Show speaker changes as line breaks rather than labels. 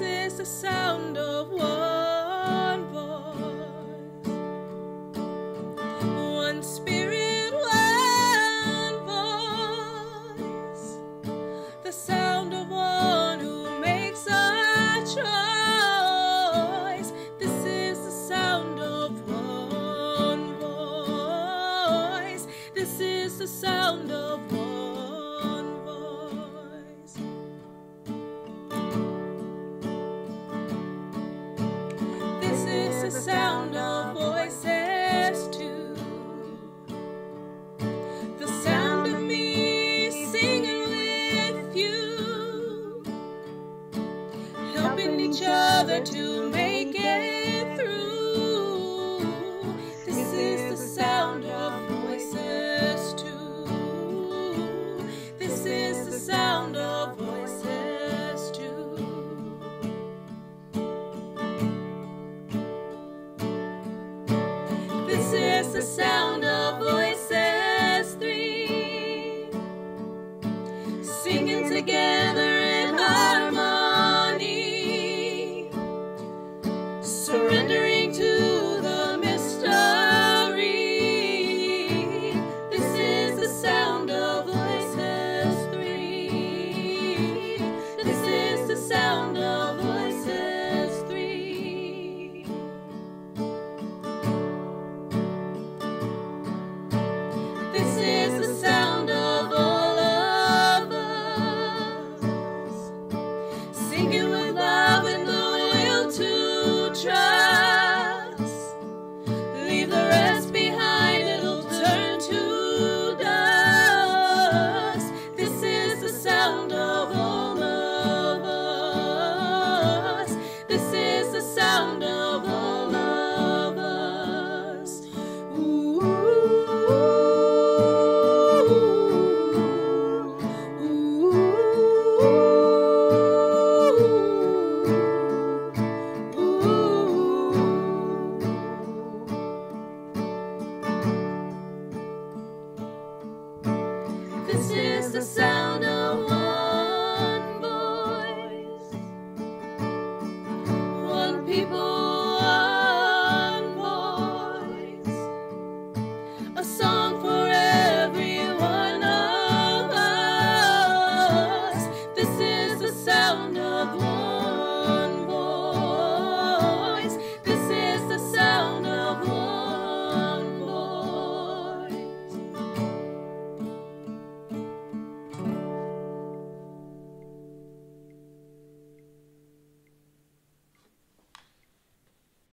is the sound of one voice, one spirit, one voice, the sound of one who makes a choice. This is the sound of one voice. This is the sound of one the sound of voices too. The sound of me singing with you, helping each other to singing the sun.